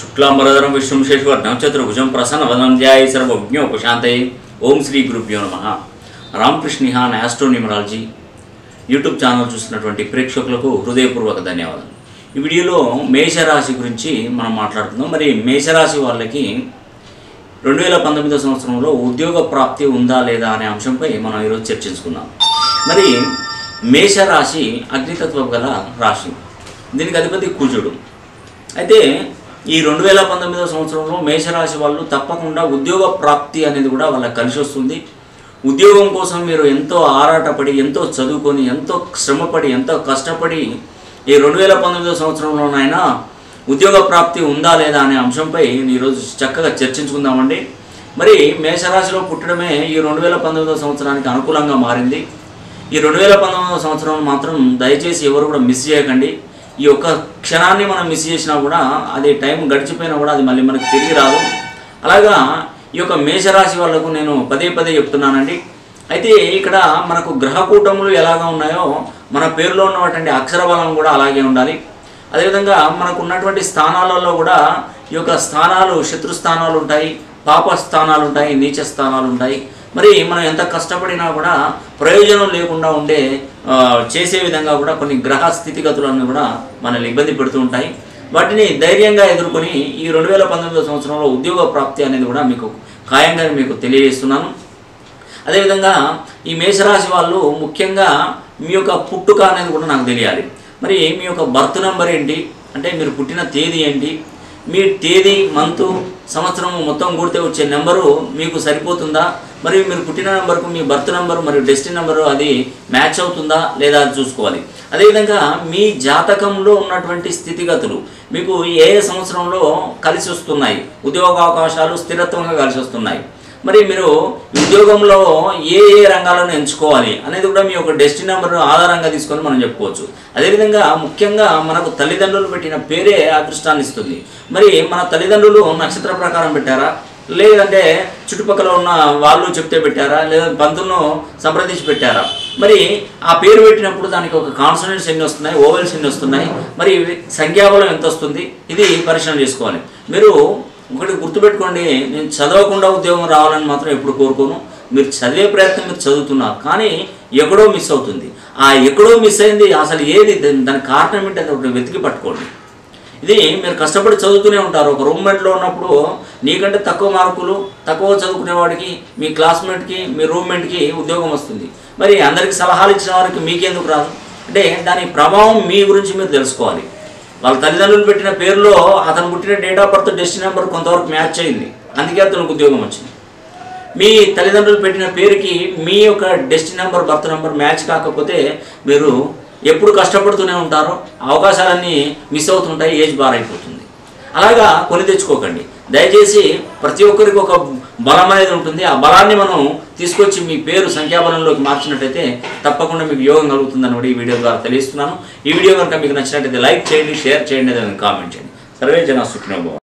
శుక్లాంబరధరం విష్ణుం శేషవర్ణం చతుర్భుజం ప్రసన్నవదనం ధ్యాయ సర్వజ్ఞోపశాంతయే ఓం శ్రీ గురుభ్యో నమ రామకృష్ణిహాన్ ఆస్ట్రోన్యూమరాలజీ యూట్యూబ్ ఛానల్ చూస్తున్నటువంటి ప్రేక్షకులకు హృదయపూర్వక ధన్యవాదాలు ఈ వీడియోలో మేషరాశి గురించి మనం మాట్లాడుతున్నాం మరి మేషరాశి వాళ్ళకి రెండు వేల పంతొమ్మిదో సంవత్సరంలో ఉద్యోగ ప్రాప్తి ఉందా లేదా అనే అంశంపై మనం ఈరోజు చర్చించుకుందాం. మరి మేషరాశి అగ్నితత్వం గల రాశి. దీనికి అధిపతి కుజుడు. అయితే ఈ రెండు వేల పంతొమ్మిదో సంవత్సరంలో మేషరాశి వాళ్ళు తప్పకుండా ఉద్యోగ ప్రాప్తి అనేది కూడా వాళ్ళకి కలిసి వస్తుంది. ఉద్యోగం కోసం మీరు ఎంతో ఆరాటపడి ఎంతో చదువుకొని ఎంతో శ్రమపడి ఎంతో కష్టపడి ఈ రెండు వేల పంతొమ్మిదో సంవత్సరంలోనైనా ఉద్యోగ ప్రాప్తి ఉందా లేదా అనే అంశంపై ఈరోజు చక్కగా చర్చించుకుందామండి. మరి మేషరాశిలో పుట్టడమే ఈ రెండు వేల పంతొమ్మిదో సంవత్సరానికి అనుకూలంగా మారింది. ఈ రెండు వేల పంతొమ్మిదో సంవత్సరం మాత్రం దయచేసి ఎవరు కూడా మిస్ చేయకండి. ఈ యొక్క క్షణాన్ని మనం మిస్ చేసినా కూడా అది టైం గడిచిపోయినా కూడా అది మళ్ళీ మనకు తిరిగి రాదు. అలాగా ఈ యొక్క మేషరాశి వాళ్ళకు నేను పదే పదే చెప్తున్నానండి. అయితే ఇక్కడ మనకు గ్రహకూటములు ఎలాగా ఉన్నాయో మన పేరులో ఉన్నటువంటి అక్షర బలం కూడా అలాగే ఉండాలి. అదేవిధంగా మనకు ఉన్నటువంటి స్థానాలలో కూడా ఈ యొక్క స్థానాలు శత్రు స్థానాలు ఉంటాయి పాప స్థానాలు ఉంటాయి నీచ స్థానాలు ఉంటాయి. మరి మనం ఎంత కష్టపడినా కూడా ప్రయోజనం లేకుండా ఉండే చేసే విధంగా కూడా కొన్ని గ్రహ స్థితిగతులను కూడా మనల్ని ఇబ్బంది పెడుతూ ఉంటాయి. వాటిని ధైర్యంగా ఎదుర్కొని ఈ రెండు వేల పంతొమ్మిదో సంవత్సరంలో ఉద్యోగ ప్రాప్తి అనేది కూడా మీకు ఖాయంగా మీకు తెలియజేస్తున్నాను. అదేవిధంగా ఈ మేషరాశి వాళ్ళు ముఖ్యంగా మీ యొక్క పుట్టుక అనేది కూడా నాకు తెలియాలి. మరి మీ యొక్క బర్త్ నెంబర్ ఏంటి? అంటే మీరు పుట్టిన తేదీ ఏంటి? మీ తేదీ మంతు సంవత్సరం మొత్తం కూడితే వచ్చే నెంబరు మీకు సరిపోతుందా? మరియు మీరు పుట్టిన నెంబర్కు మీ బర్త్ నెంబర్ మరియు డెస్టిన్ నెంబరు అది మ్యాచ్ అవుతుందా లేదా అది చూసుకోవాలి. అదేవిధంగా మీ జాతకంలో ఉన్నటువంటి స్థితిగతులు మీకు ఏ ఏ సంవత్సరంలో కలిసి వస్తున్నాయి? ఉద్యోగ అవకాశాలు స్థిరత్వంగా కలిసి వస్తున్నాయి. మరి మీరు ఉద్యోగంలో ఏ ఏ రంగాలను ఎంచుకోవాలి అనేది కూడా మీ యొక్క డెస్టిన్ నెంబర్ను ఆధారంగా తీసుకొని మనం చెప్పుకోవచ్చు. అదేవిధంగా ముఖ్యంగా మనకు తల్లిదండ్రులు పెట్టిన పేరే అదృష్టాన్ని ఇస్తుంది. మరి మన తల్లిదండ్రులు నక్షత్ర ప్రకారం పెట్టారా? లేదంటే చుట్టుపక్కల ఉన్న వాళ్ళు చెప్తే పెట్టారా? లేదా బంధువులను సంప్రదించి పెట్టారా? మరి ఆ పేరు పెట్టినప్పుడు దానికి ఒక కాన్సనెంట్స్ ఎన్ని వస్తున్నాయి? ఓవెల్స్ ఎన్ని వస్తున్నాయి? మరి సంఖ్యాబలం ఎంత వస్తుంది? ఇది పరిశీలన చేసుకోవాలి. మీరు ఒకటి గుర్తుపెట్టుకోండి నేను చదవకుండా ఉద్యోగం రావాలని మాత్రం ఎప్పుడు కోరుకోను. మీరు చదివే ప్రయత్నం మీరు చదువుతున్నారు కానీ ఎక్కడో మిస్ అవుతుంది. ఆ ఎక్కడో మిస్ అయింది అసలు ఏది దాని కారణం ఏంటి అది ఒకటి వెతికి పట్టుకోండి. ఇది మీరు కష్టపడి చదువుతూనే ఉంటారు. ఒక రూమ్మేట్లో ఉన్నప్పుడు నీకంటే తక్కువ మార్కులు తక్కువ చదువుకునేవాడికి మీ క్లాస్మేట్కి మీ రూమ్మేట్కి ఉద్యోగం వస్తుంది. మరి అందరికి సలహాలు ఇచ్చిన వారికి మీకెందుకు రాదు? అంటే దాని ప్రభావం మీ గురించి మీరు తెలుసుకోవాలి. వాళ్ళ తల్లిదండ్రులు పెట్టిన పేరులో అతను పుట్టిన date of birth destiny number కొంతవరకు మ్యాచ్ అయింది. అందుకే అతనికి ఉద్యోగం వచ్చింది. మీ తల్లిదండ్రులు పెట్టిన పేరుకి మీ యొక్క destiny number birth number match కాకపోతే మీరు ఎప్పుడు కష్టపడుతూనే ఉంటారో అవకాశాలన్నీ మిస్ అవుతుంటాయి ఏజ్ బార్ అయిపోతుంది అలాగా కొని తెచ్చుకోకండి. దయచేసి ప్రతి ఒక్కరికి ఒక బలం అనేది ఉంటుంది. ఆ బలాన్ని మనం తీసుకొచ్చి మీ పేరు సంఖ్యాబలంలోకి మార్చినట్టయితే తప్పకుండా మీకు యోగం కలుగుతుందని కూడా ఈ వీడియో ద్వారా తెలియస్తున్నాను ఈ వీడియో కనుక మీకు నచ్చినట్టయితే లైక్ చేయండి షేర్ చేయండి కామెంట్ చేయండి. సర్వే జన సుఖినోభవం